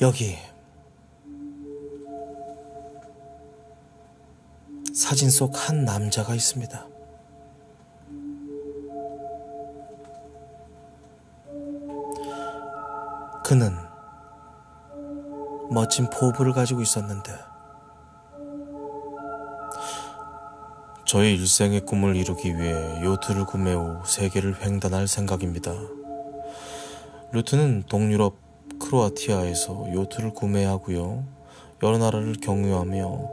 여기 사진 속 한 남자가 있습니다. 그는 멋진 포부를 가지고 있었는데 저의 일생의 꿈을 이루기 위해 요트를 구매 후 세계를 횡단할 생각입니다. 루트는 동유럽 크로아티아에서 요트를 구매하고요. 여러 나라를 경유하며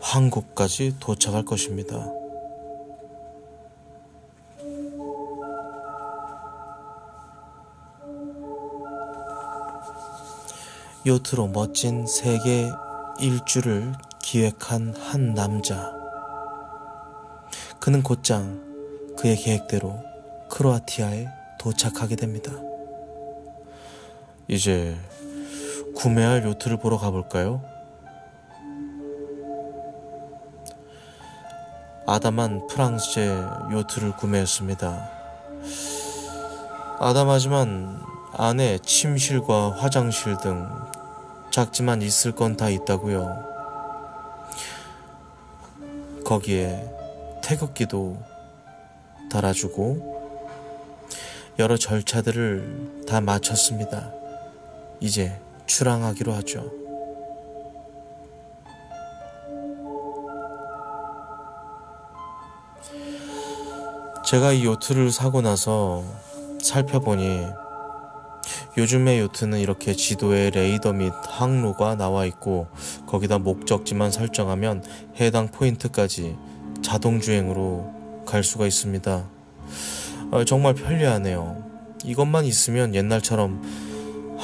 한국까지 도착할 것입니다. 요트로 멋진 세계 일주를 기획한 한 남자. 그는 곧장 그의 계획대로 크로아티아에 도착하게 됩니다. 이제 구매할 요트를 보러 가볼까요? 아담한 프랑스제 요트를 구매했습니다. 아담하지만 안에 침실과 화장실 등 작지만 있을 건 다 있다고요. 거기에 태극기도 달아주고 여러 절차들을 다 마쳤습니다. 이제 출항하기로 하죠. 제가 이 요트를 사고 나서 살펴보니 요즘의 요트는 이렇게 지도에 레이더 및 항로가 나와 있고 거기다 목적지만 설정하면 해당 포인트까지 자동 주행으로 갈 수가 있습니다. 어, 정말 편리하네요. 이것만 있으면 옛날처럼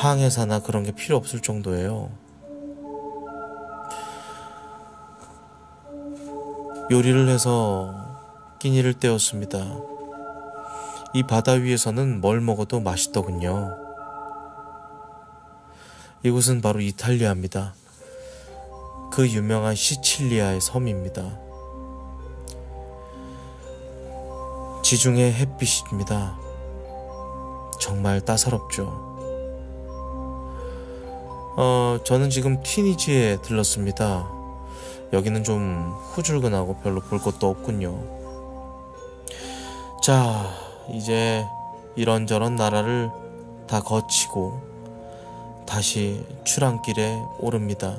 항해사나 그런 게 필요 없을 정도예요. 요리를 해서 끼니를 때웠습니다. 이 바다 위에서는 뭘 먹어도 맛있더군요. 이곳은 바로 이탈리아입니다. 그 유명한 시칠리아의 섬입니다. 지중해 햇빛입니다. 정말 따사롭죠. 어, 저는 지금 티니지에 들렀습니다. 여기는 좀 후줄근하고 별로 볼 것도 없군요. 자, 이제 이런저런 나라를 다 거치고 다시 출항길에 오릅니다.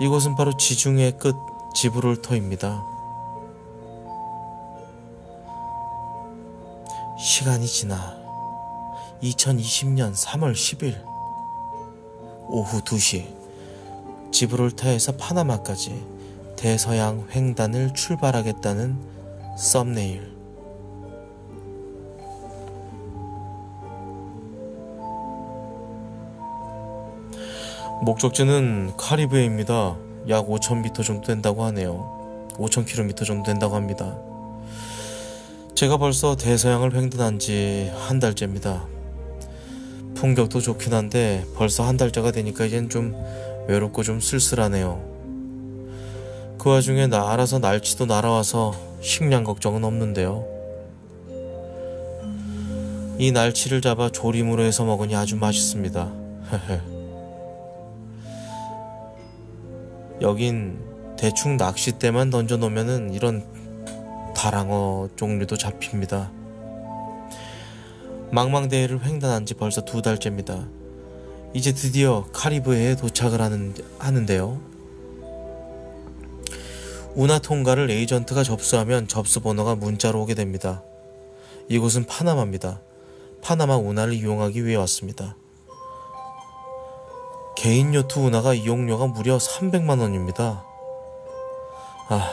이곳은 바로 지중해 끝 지브롤터입니다. 시간이 지나 2020년 3월 10일 오후 2시 지브롤터에서 파나마까지 대서양 횡단을 출발하겠다는 썸네일 목적지는 카리브해입니다. 약 5,000m 정도 된다고 하네요. 5,000km 정도 된다고 합니다. 제가 벌써 대서양을 횡단한 지 한 달째입니다. 풍경도 좋긴 한데 벌써 한 달째가 되니까 이젠 좀 외롭고 좀 쓸쓸하네요. 그 와중에 나 알아서 날치도 날아와서 식량 걱정은 없는데요. 이 날치를 잡아 조림으로 해서 먹으니 아주 맛있습니다. 여긴 대충 낚싯대만 던져놓으면은 이런 다랑어 종류도 잡힙니다. 망망대해를 횡단한 지 벌써 두 달째입니다. 이제 드디어 카리브해에 도착을 하는, 하는데요. 운하 통과를 에이전트가 접수하면 접수 번호가 문자로 오게 됩니다. 이곳은 파나마입니다. 파나마 운하를 이용하기 위해 왔습니다. 개인 요트 운하가 이용료가 무려 300만 원입니다. 아,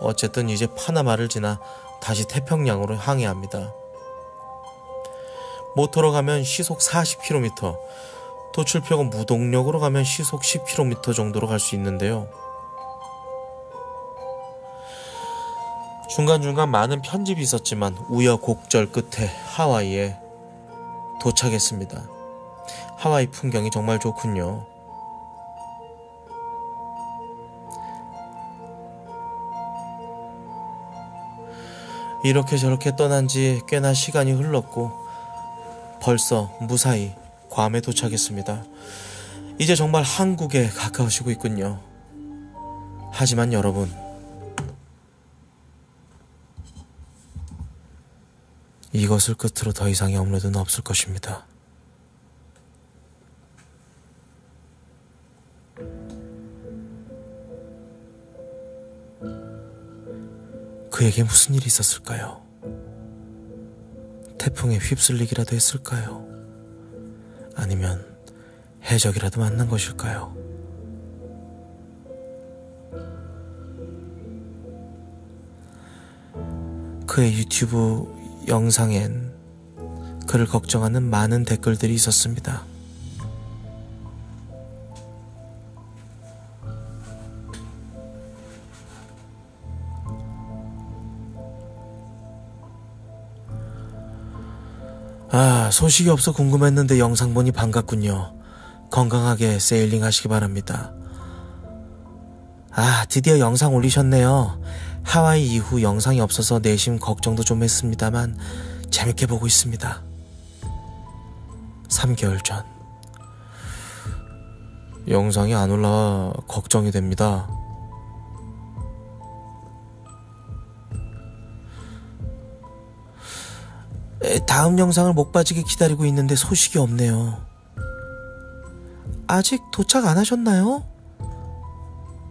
어쨌든 이제 파나마를 지나 다시 태평양으로 항해합니다. 모터로 가면 시속 40km, 도출표가 무동력으로 가면 시속 10km 정도로 갈 수 있는데요. 중간중간 많은 편집이 있었지만 우여곡절 끝에 하와이에 도착했습니다. 하와이 풍경이 정말 좋군요. 이렇게 저렇게 떠난 지 꽤나 시간이 흘렀고 벌써 무사히 괌에 도착했습니다. 이제 정말 한국에 가까우시고 있군요. 하지만 여러분, 이것을 끝으로 더 이상의 업로드는 없을 것입니다. 그에게 무슨 일이 있었을까요? 태풍에 휩쓸리기라도 했을까요? 아니면 해적이라도 만난 것일까요? 그의 유튜브 영상엔 그를 걱정하는 많은 댓글들이 있었습니다. 아, 소식이 없어 궁금했는데 영상 보니 반갑군요. 건강하게 세일링 하시기 바랍니다. 아, 드디어 영상 올리셨네요. 하와이 이후 영상이 없어서 내심 걱정도 좀 했습니다만 재밌게 보고 있습니다. 3개월 전. 영상이 안 올라와 걱정이 됩니다. 다음 영상을 목 빠지게 기다리고 있는데 소식이 없네요. 아직 도착 안 하셨나요?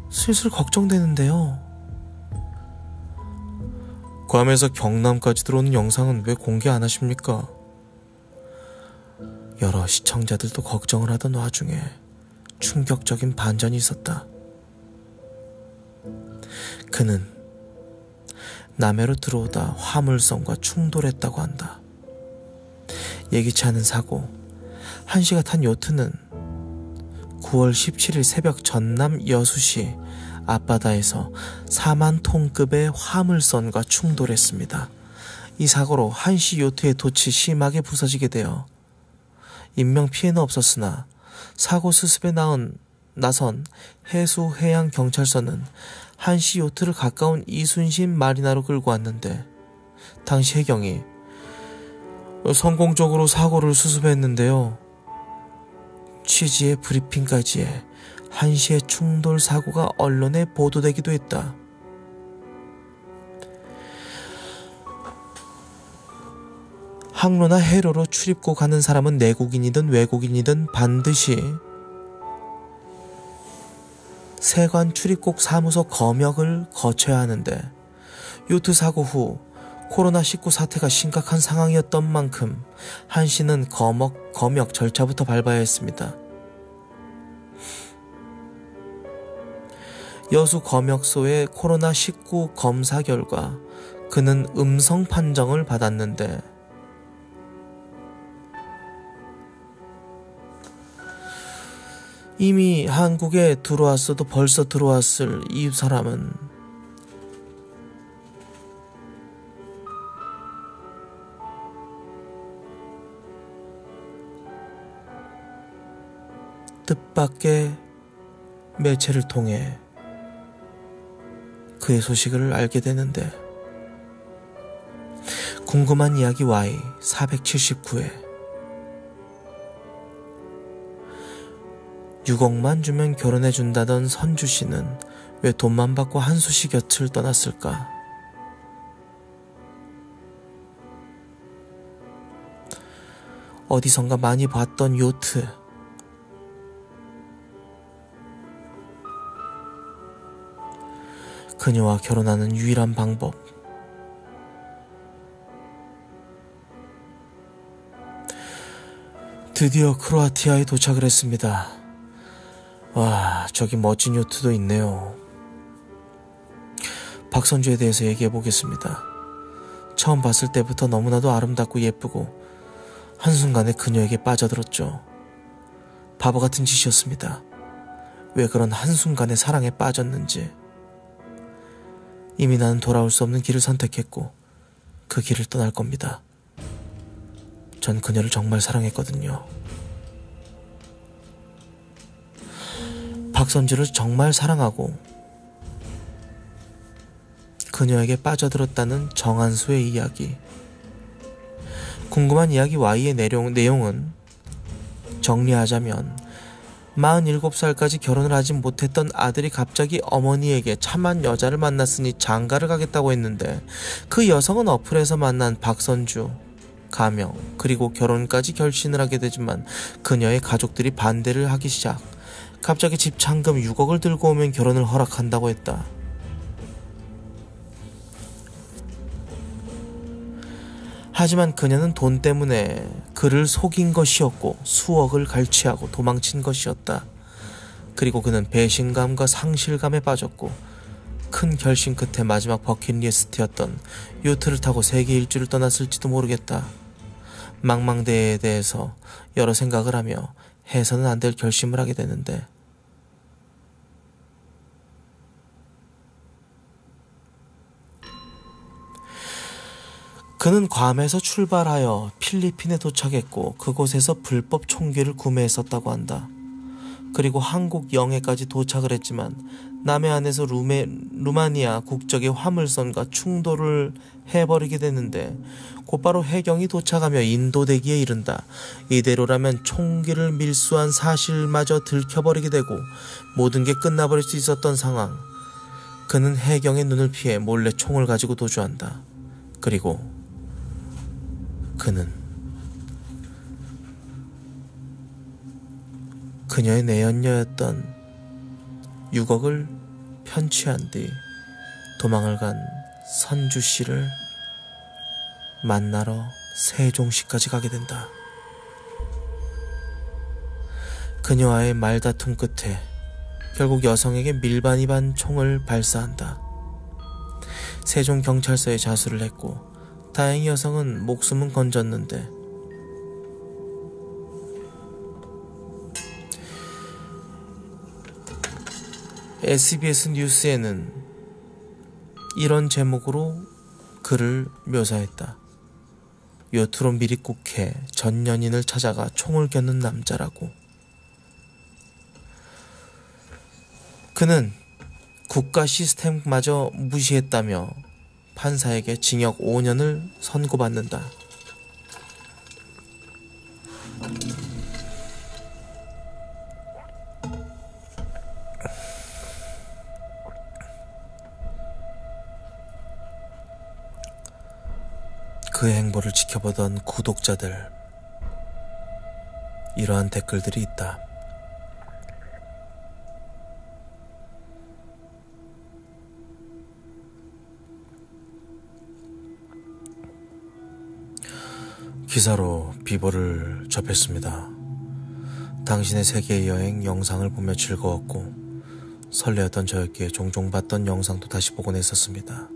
슬슬 걱정되는데요. 괌에서 경남까지 들어오는 영상은 왜 공개 안 하십니까? 여러 시청자들도 걱정을 하던 와중에 충격적인 반전이 있었다. 그는 남해로 들어오다 화물선과 충돌했다고 한다. 예기치 않은 사고. 한시가 탄 요트는 9월 17일 새벽 전남 여수시 앞바다에서 4만 톤급의 화물선과 충돌했습니다. 이 사고로 한시 요트의 돛이 심하게 부서지게 되어 인명 피해는 없었으나 사고 수습에 나온 나선 해수 해양 경찰서는 한시 요트를 가까운 이순신 마리나로 끌고 왔는데 당시 해경이 성공적으로 사고를 수습했는데요. 취지의 브리핑까지 해 한시의 충돌 사고가 언론에 보도되기도 했다. 항로나 해로로 출입고 가는 사람은 내국인이든 외국인이든 반드시 세관 출입국 사무소 검역을 거쳐야 하는데 요트 사고 후 코로나19 사태가 심각한 상황이었던 만큼 한 씨는 검역, 검역 절차부터 밟아야 했습니다. 여수 검역소의 코로나19 검사 결과 그는 음성 판정을 받았는데 이미 한국에 들어왔어도 벌써 들어왔을 이 사람은 뜻밖의 매체를 통해 그의 소식을 알게 되는데 궁금한 이야기 Y 479회 6억만 주면 결혼해준다던 선주 씨는 왜 돈만 받고 한수 씨 곁을 떠났을까? 어디선가 많이 봤던 요트. 그녀와 결혼하는 유일한 방법. 드디어 크로아티아에 도착을 했습니다. 와, 저기 멋진 요트도 있네요. 박선주에 대해서 얘기해 보겠습니다. 처음 봤을 때부터 너무나도 아름답고 예쁘고 한순간에 그녀에게 빠져들었죠. 바보 같은 짓이었습니다. 왜 그런 한순간에 사랑에 빠졌는지. 이미 나는 돌아올 수 없는 길을 선택했고 그 길을 떠날 겁니다. 전 그녀를 정말 사랑했거든요. 박선주를 정말 사랑하고 그녀에게 빠져들었다는 정한수의 이야기. 궁금한 이야기 Y의 내용, 내용은 정리하자면 47살까지 결혼을 하지 못했던 아들이 갑자기 어머니에게 참한 여자를 만났으니 장가를 가겠다고 했는데 그 여성은 어플에서 만난 박선주, 가명, 그리고 결혼까지 결심을 하게 되지만 그녀의 가족들이 반대를 하기 시작. 갑자기 집 잔금 6억을 들고 오면 결혼을 허락한다고 했다. 하지만 그녀는 돈 때문에 그를 속인 것이었고 수억을 갈취하고 도망친 것이었다. 그리고 그는 배신감과 상실감에 빠졌고 큰 결심 끝에 마지막 버킷리스트였던 요트를 타고 세계 일주를 떠났을지도 모르겠다. 망망대해에 대해서 여러 생각을 하며 해서는 안 될 결심을 하게 되는데 그는 괌에서 출발하여 필리핀에 도착했고 그곳에서 불법 총기를 구매했었다고 한다. 그리고 한국 영해까지 도착을 했지만 남해안에서 루메, 루마니아 국적의 화물선과 충돌을 해버리게 되는데 곧바로 해경이 도착하며 인도대기에 이른다. 이대로라면 총기를 밀수한 사실마저 들켜버리게 되고 모든 게 끝나버릴 수 있었던 상황. 그는 해경의 눈을 피해 몰래 총을 가지고 도주한다. 그리고 그는 그녀의 내연녀였던 6억을 편취한 뒤 도망을 간 선주 씨를 만나러 세종시까지 가게 된다. 그녀와의 말다툼 끝에 결국 여성에게 밀반입한 총을 발사한다. 세종경찰서에 자수를 했고 다행히 여성은 목숨은 건졌는데 SBS 뉴스에는 이런 제목으로 글을 묘사했다. 요트로 미리국해 전 연인을 찾아가 총을 겨눈 남자라고. 그는 국가 시스템마저 무시했다며 판사에게 징역 5년을 선고받는다. 그의 행보를 지켜보던 구독자들, 이러한 댓글들이 있다. 기사로 비보를 접했습니다. 당신의 세계 여행 영상을 보며 즐거웠고 설레었던 저였기에 종종 봤던 영상도 다시 보곤 했었습니다.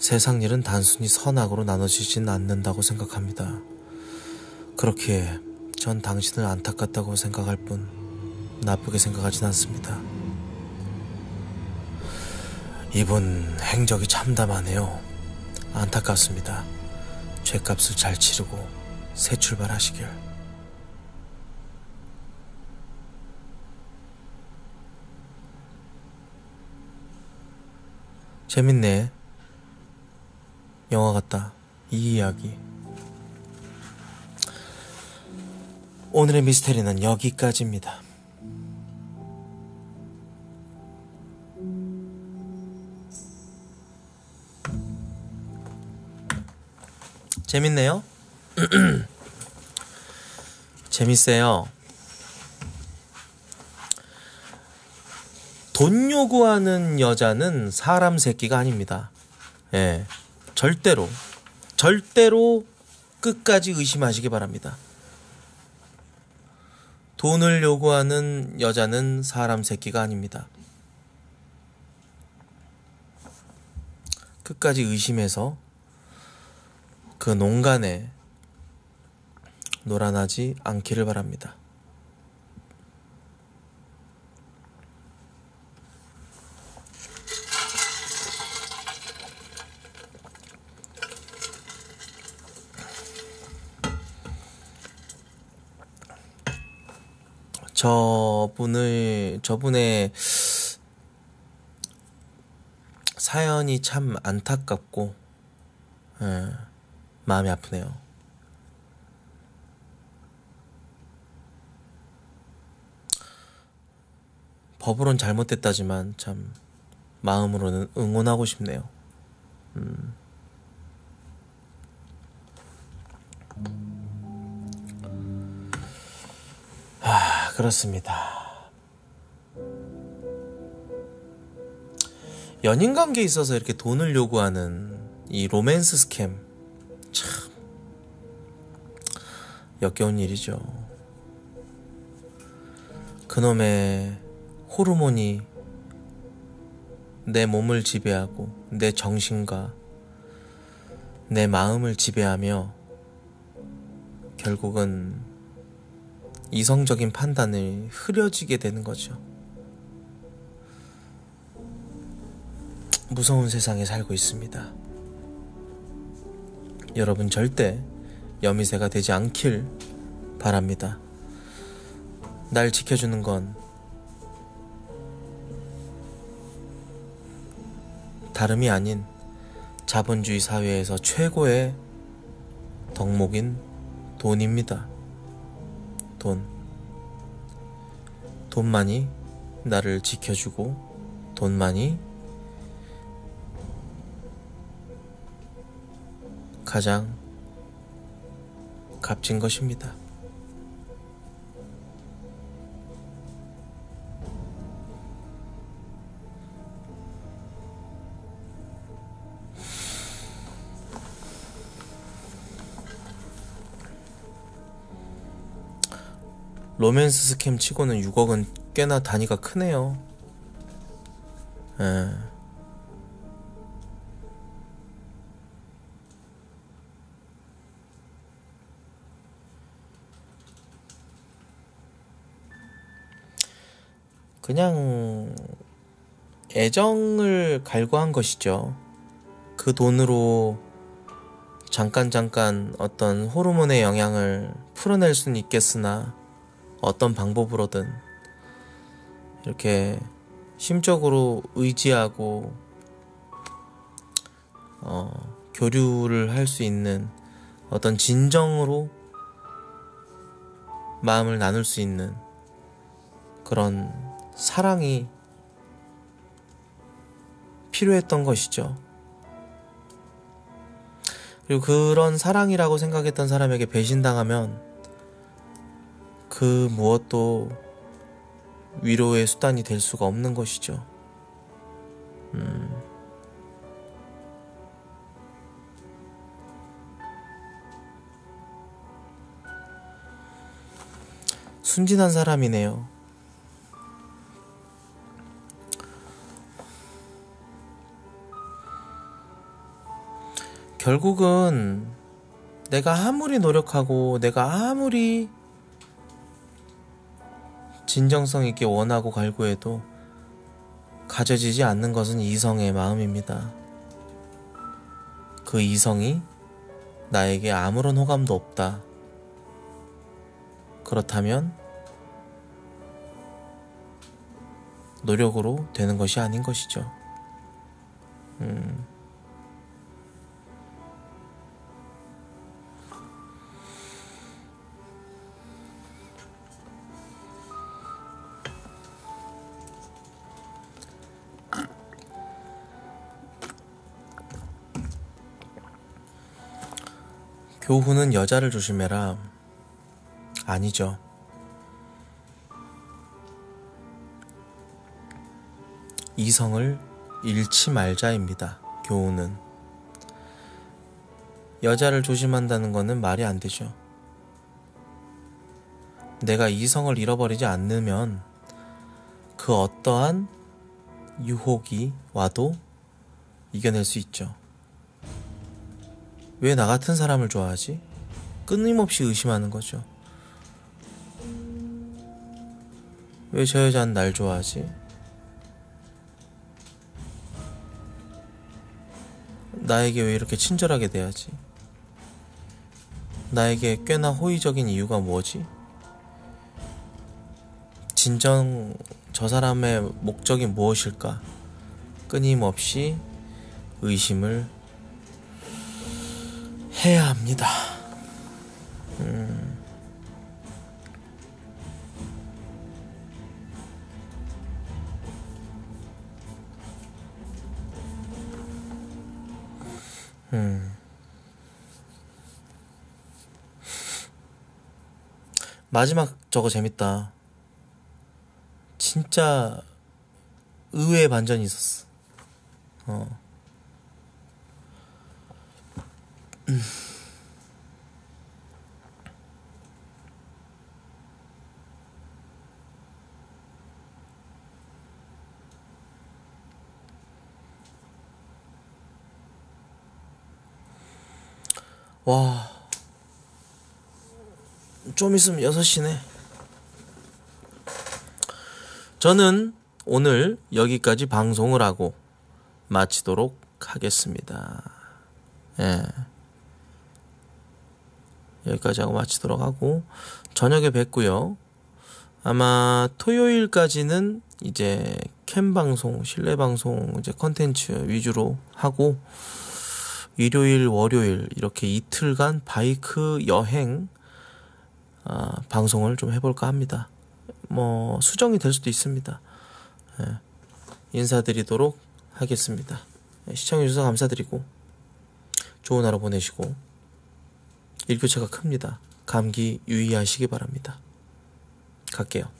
세상 일은 단순히 선악으로 나눠지진 않는다고 생각합니다. 그렇기에 전 당신을 안타깝다고 생각할 뿐 나쁘게 생각하진 않습니다. 이분 행적이 참담하네요. 안타깝습니다. 죄값을 잘 치르고 새 출발하시길. 재밌네. 영화 같다. 이 이야기. 오늘의 미스테리는 여기까지입니다. 재밌네요. 재밌어요. 돈 요구하는 여자는 사람 새끼가 아닙니다. 예. 절대로, 절대로 끝까지 의심하시기 바랍니다. 돈을 요구하는 여자는 사람 새끼가 아닙니다. 끝까지 의심해서 그 농간에 놀아나지 않기를 바랍니다. 저분의 저분의 사연이 참 안타깝고 예. 마음이 아프네요. 법으론 잘못됐다지만 참 마음으로는 응원하고 싶네요. 음. 아, 그렇습니다. 연인 관계에 있어서 이렇게 돈을 요구하는 이 로맨스 스캠 역겨운 일이죠. 그놈의 호르몬이 내 몸을 지배하고 내 정신과 내 마음을 지배하며 결국은 이성적인 판단을 흐려지게 되는 거죠. 무서운 세상에 살고 있습니다. 여러분 절대 여미새가 되지 않길 바랍니다. 날 지켜주는 건 다름이 아닌 자본주의 사회에서 최고의 덕목인 돈입니다. 돈. 돈만이 나를 지켜주고 돈만이 가장 값진 것입니다. 로맨스 스캠 치고는 6억은 꽤나 단위가 크네요. 예. 그냥 애정을 갈구한 것이죠. 그 돈으로 잠깐 잠깐 어떤 호르몬의 영향을 풀어낼 수는 있겠으나 어떤 방법으로든 이렇게 심적으로 의지하고 어, 교류를 할 수 있는 어떤 진정으로 마음을 나눌 수 있는 그런 사랑이 필요했던 것이죠. 그리고 그런 사랑이라고 생각했던 사람에게 배신당하면 그 무엇도 위로의 수단이 될 수가 없는 것이죠. 음. 순진한 사람이네요. 결국은 내가 아무리 노력하고 내가 아무리 진정성 있게 원하고 갈구해도 가져지지 않는 것은 이성의 마음입니다. 그 이성이 나에게 아무런 호감도 없다. 그렇다면 노력으로 되는 것이 아닌 것이죠. 음. 교훈은 여자를 조심해라. 아니죠. 이성을 잃지 말자입니다. 교훈은. 여자를 조심한다는 것은 말이 안 되죠. 내가 이성을 잃어버리지 않으면 그 어떠한 유혹이 와도 이겨낼 수 있죠. 왜 나 같은 사람을 좋아하지? 끊임없이 의심하는 거죠. 왜 저 여자는 날 좋아하지? 나에게 왜 이렇게 친절하게 대하지? 나에게 꽤나 호의적인 이유가 뭐지? 진정 저 사람의 목적이 무엇일까? 끊임없이 의심을 해야 합니다. 음. 음. 마지막 저거 재밌다. 진짜 의외의 반전이 있었어. 어. 와. 좀 있으면 6시네. 저는 오늘 여기까지 방송을 하고 마치도록 하겠습니다. 예. 여기까지 하고 마치도록 하고 저녁에 뵙고요. 아마 토요일까지는 이제 캠 방송, 실내 방송 이제 컨텐츠 위주로 하고 일요일, 월요일 이렇게 이틀간 바이크 여행 아, 방송을 좀 해볼까 합니다. 뭐 수정이 될 수도 있습니다. 예, 인사드리도록 하겠습니다. 예, 시청해주셔서 감사드리고 좋은 하루 보내시고 일교차가 큽니다. 감기 유의하시기 바랍니다. 갈게요.